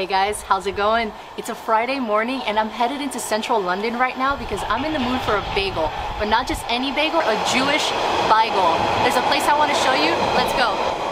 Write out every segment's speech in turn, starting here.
Hey guys, how's it going? It's a Friday morning and I'm headed into central London right now because I'm in the mood for a bagel. But not just any bagel, a Jewish bagel. There's a place I want to show you. Let's go.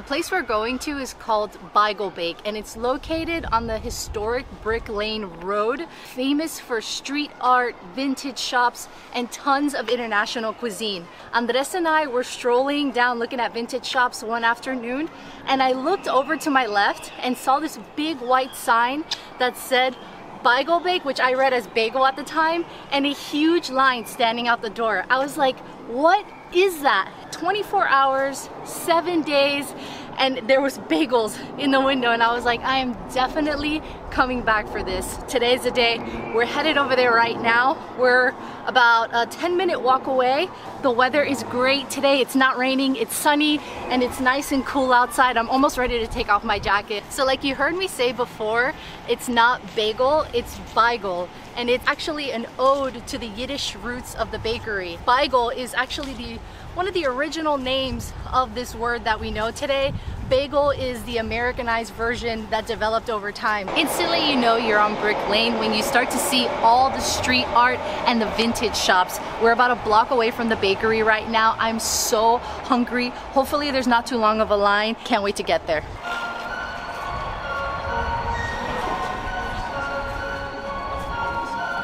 The place we're going to is called Beigel Bake and it's located on the historic Brick Lane Road, famous for street art, vintage shops, and tons of international cuisine. Andres and I were strolling down looking at vintage shops one afternoon and I looked over to my left and saw this big white sign that said Beigel Bake, which I read as bagel at the time, and a huge line standing out the door. I was like, what is that? 24 hours, seven days, and there was bagels in the window and I was like, I am definitely coming back for this. Today's the day. We're headed over there right now. We're about a 10 minute walk away. The weather is great today. It's not raining, it's sunny, and it's nice and cool outside. I'm almost ready to take off my jacket. So like you heard me say before, it's not bagel, it's beigel and it's actually an ode to the Yiddish roots of the bakery. Beigel is actually the one of the original names of this word that we know today. Bagel is the Americanized version that developed over time. Instantly you know you're on Brick Lane when you start to see all the street art and the vintage shops. We're about a block away from the bakery right now. I'm so hungry. Hopefully there's not too long of a line. Can't wait to get there.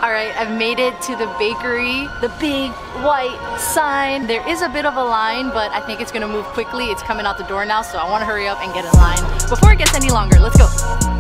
All right, I've made it to the bakery, the big white sign. There is a bit of a line, but I think it's gonna move quickly. It's coming out the door now, so I wanna hurry up and get in line before it gets any longer. Let's go.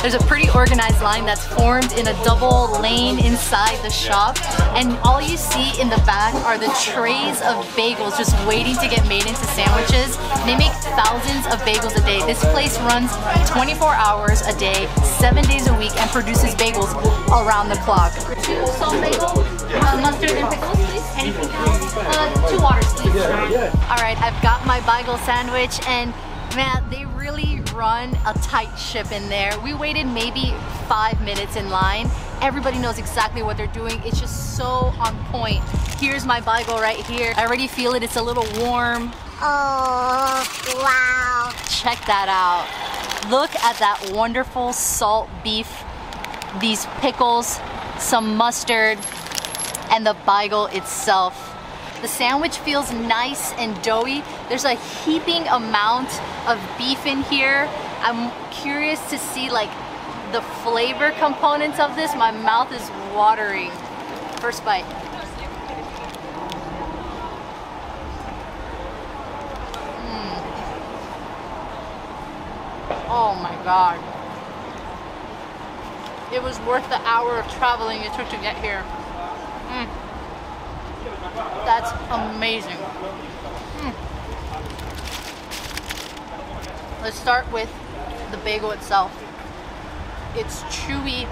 There's a pretty organized line that's formed in a double lane inside the shop and all you see in the back are the trays of bagels just waiting to get made into sandwiches. They make thousands of bagels a day. This place runs 24 hours a day, seven days a week and produces bagels around the clock. Two salt bagels, uh, mustard and pickles please. Anything else? Uh, two waters please. All right, I've got my bagel sandwich and man, they really run a tight ship in there. We waited maybe five minutes in line. Everybody knows exactly what they're doing. It's just so on point. Here's my bagel right here. I already feel it, it's a little warm. Oh, wow. Check that out. Look at that wonderful salt beef, these pickles, some mustard, and the bagel itself. The sandwich feels nice and doughy. There's a heaping amount of beef in here. I'm curious to see like the flavor components of this. My mouth is watering. First bite. Mm. Oh my god. It was worth the hour of traveling it took to get here. Mm. That's amazing. Let's start with the bagel itself. It's chewy,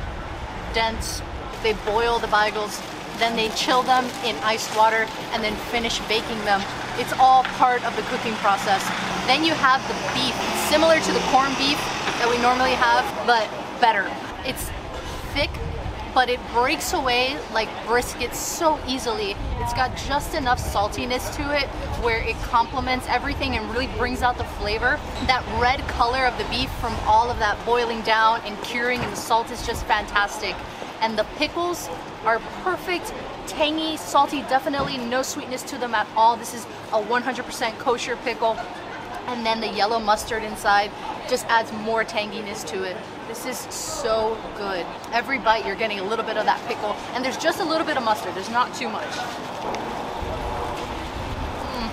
dense. They boil the bagels, then they chill them in ice water and then finish baking them. It's all part of the cooking process. Then you have the beef, similar to the corned beef that we normally have, but better. It's thick, but it breaks away like brisket so easily. It's got just enough saltiness to it where it complements everything and really brings out the flavor. That red color of the beef from all of that boiling down and curing and the salt is just fantastic. And the pickles are perfect, tangy, salty, definitely no sweetness to them at all. This is a 100% kosher pickle. And then the yellow mustard inside just adds more tanginess to it. This is so good. Every bite you're getting a little bit of that pickle and there's just a little bit of mustard. There's not too much. Mm.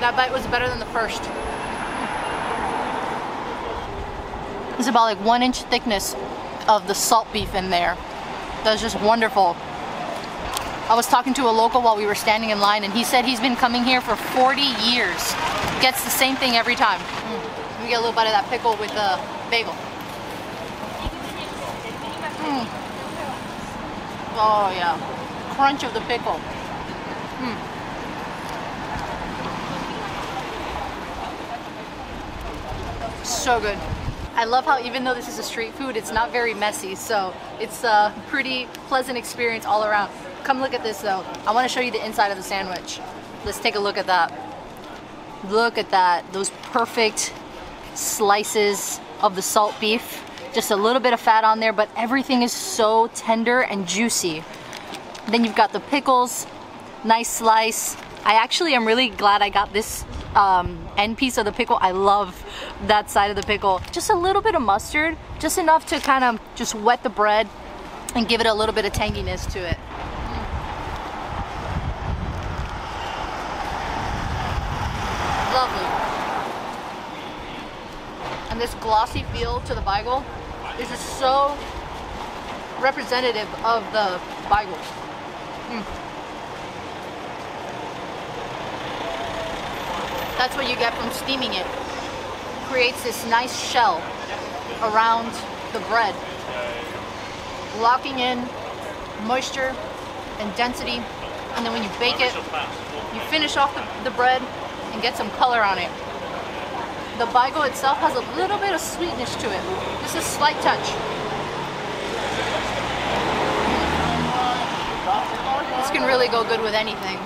That bite was better than the first. It's about like one inch thickness of the salt beef in there. That's just wonderful. I was talking to a local while we were standing in line and he said he's been coming here for 40 years. Gets the same thing every time. Mm get a little bite of that pickle with the bagel. Mm. Oh yeah, crunch of the pickle. Mm. So good. I love how even though this is a street food, it's not very messy, so it's a pretty pleasant experience all around. Come look at this though. I want to show you the inside of the sandwich. Let's take a look at that. Look at that. Those perfect slices of the salt beef. Just a little bit of fat on there, but everything is so tender and juicy. Then you've got the pickles, nice slice. I actually am really glad I got this um, end piece of the pickle. I love that side of the pickle. Just a little bit of mustard, just enough to kind of just wet the bread and give it a little bit of tanginess to it. This glossy feel to the bagel is just so representative of the bagel. Mm. That's what you get from steaming it. Creates this nice shell around the bread, locking in moisture and density. And then when you bake it, you finish off the, the bread and get some color on it. The bagel itself has a little bit of sweetness to it. Just a slight touch. This can really go good with anything.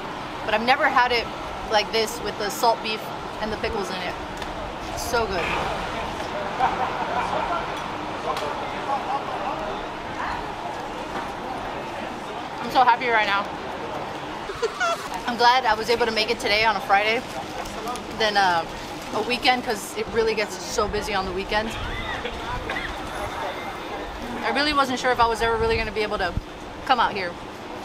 But I've never had it like this with the salt beef and the pickles in it. So good. I'm so happy right now. I'm glad I was able to make it today on a Friday than uh, a weekend because it really gets so busy on the weekends. I really wasn't sure if I was ever really going to be able to come out here.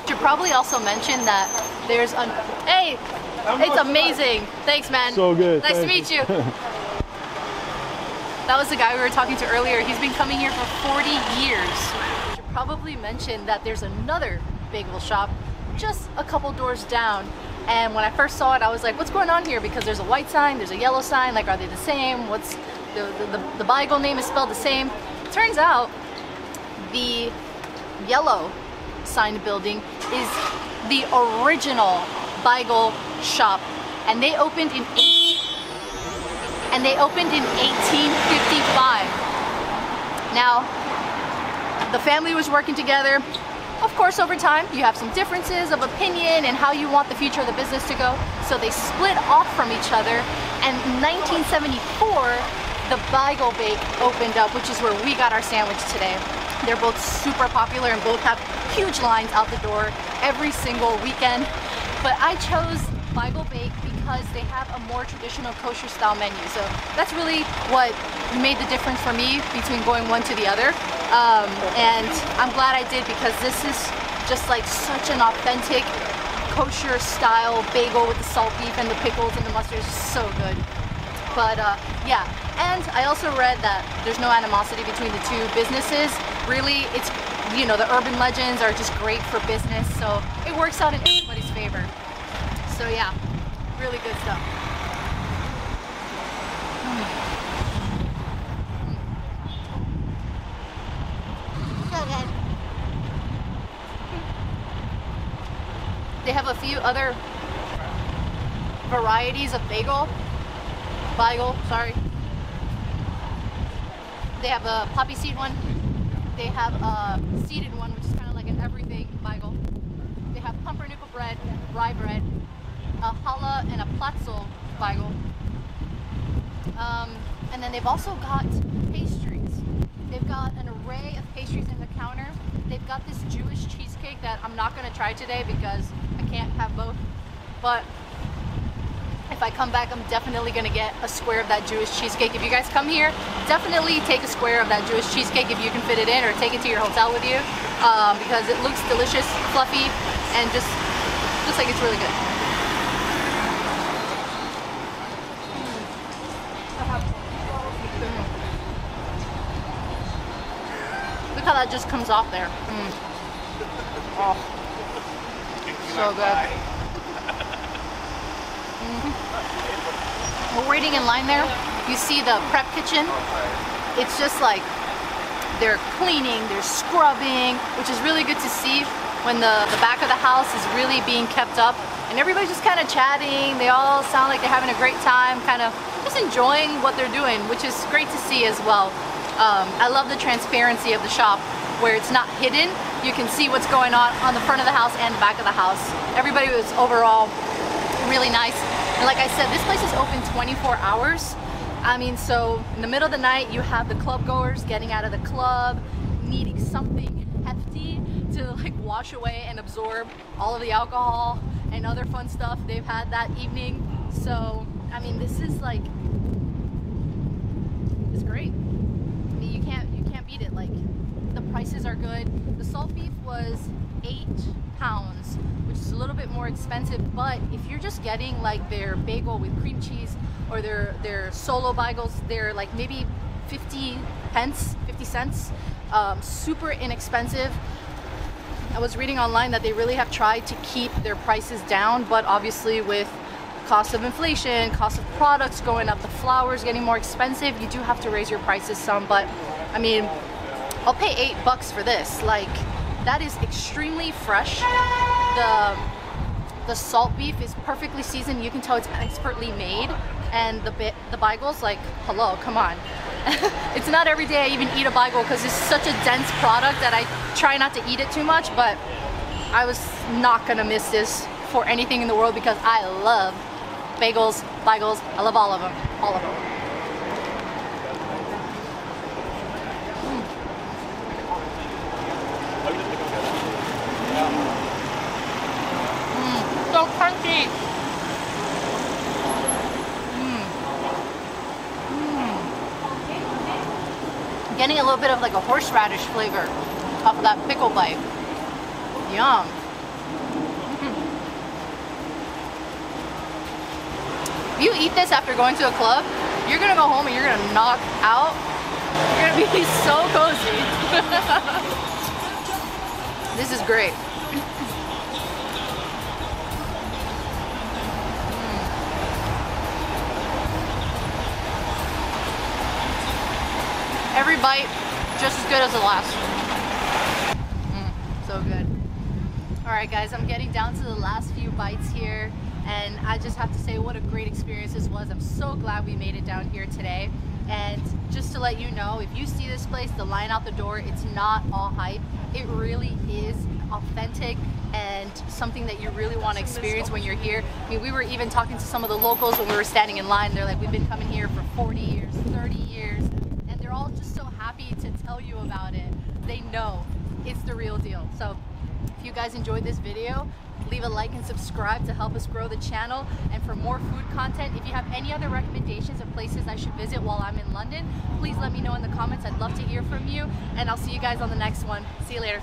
Should probably also mention that there's a hey, it's amazing. Thanks, man. So good. Nice to Thank meet you. That was the guy we were talking to earlier. He's been coming here for 40 years. Should probably mention that there's another bagel shop just a couple doors down. And when I first saw it, I was like, what's going on here? Because there's a white sign, there's a yellow sign, like are they the same? What's the, the, the, the name is spelled the same. Turns out the yellow signed building is the original bagel shop. And they opened in eight, and they opened in 1855. Now, the family was working together. Of course, over time, you have some differences of opinion and how you want the future of the business to go. So they split off from each other. And 1974, the Beigel Bake opened up, which is where we got our sandwich today. They're both super popular and both have huge lines out the door every single weekend. But I chose Beigel Bake because they have a more traditional kosher style menu. So that's really what made the difference for me between going one to the other. Um, and I'm glad I did because this is just like such an authentic kosher style bagel with the salt beef and the pickles and the mustard is so good. But uh, yeah, and I also read that there's no animosity between the two businesses. Really, it's, you know, the urban legends are just great for business, so it works out in everybody's favor. So yeah, really good stuff. They have a few other varieties of bagel. Beigel, sorry. They have a poppy seed one. They have a seeded one, which is kind of like an everything bagel. They have pumpernickel bread, rye bread, a challah, and a platzel bagel. Um, and then they've also got pastries. They've got an array of pastries in the counter. They've got this Jewish cheesecake that I'm not gonna try today because I can't have both. But if I come back, I'm definitely gonna get a square of that Jewish cheesecake. If you guys come here, definitely take a square of that Jewish cheesecake if you can fit it in, or take it to your hotel with you um, because it looks delicious, fluffy, and just looks like it's really good. Look how that just comes off there. Mm. Oh, so good. We're waiting in line there. You see the prep kitchen. It's just like they're cleaning, they're scrubbing, which is really good to see when the, the back of the house is really being kept up and everybody's just kind of chatting. They all sound like they're having a great time, kind of just enjoying what they're doing, which is great to see as well. Um, I love the transparency of the shop where it's not hidden. You can see what's going on on the front of the house and the back of the house. Everybody was overall really nice. And like I said, this place is open 24 hours. I mean, so in the middle of the night, you have the club goers getting out of the club, needing something hefty to like wash away and absorb all of the alcohol and other fun stuff they've had that evening. So, I mean, this is like, it's great. I mean, you can't, you can't beat it. Like, the prices are good. The salt beef was eight pounds, which is a little bit more expensive, but if you're just getting like their bagel with cream cheese or their, their solo bagels, they're like maybe 50 pence, 50 cents, um, super inexpensive. I was reading online that they really have tried to keep their prices down, but obviously with cost of inflation, cost of products going up, the flour's getting more expensive, you do have to raise your prices some, but I mean, I'll pay eight bucks for this. Like, that is extremely fresh. The, the salt beef is perfectly seasoned. You can tell it's expertly made. And the, the bagels, like, hello, come on. it's not every day I even eat a bagel because it's such a dense product that I try not to eat it too much, but I was not gonna miss this for anything in the world because I love bagels, bagels, I love all of them, all of them. Getting a little bit of like a horseradish flavor off of that pickle bite. Yum. Mm-hmm. If you eat this after going to a club, you're gonna go home and you're gonna knock out. You're gonna be so cozy. this is great. Every bite just as good as the last. Mm, so good. All right, guys, I'm getting down to the last few bites here, and I just have to say what a great experience this was. I'm so glad we made it down here today. And just to let you know, if you see this place, the line out the door, it's not all hype. It really is authentic and something that you really want to experience when you're here. I mean, we were even talking to some of the locals when we were standing in line. They're like, we've been coming here for 40 years, 30 years all just so happy to tell you about it. They know it's the real deal. So if you guys enjoyed this video, leave a like and subscribe to help us grow the channel. And for more food content, if you have any other recommendations of places I should visit while I'm in London, please let me know in the comments. I'd love to hear from you. And I'll see you guys on the next one. See you later.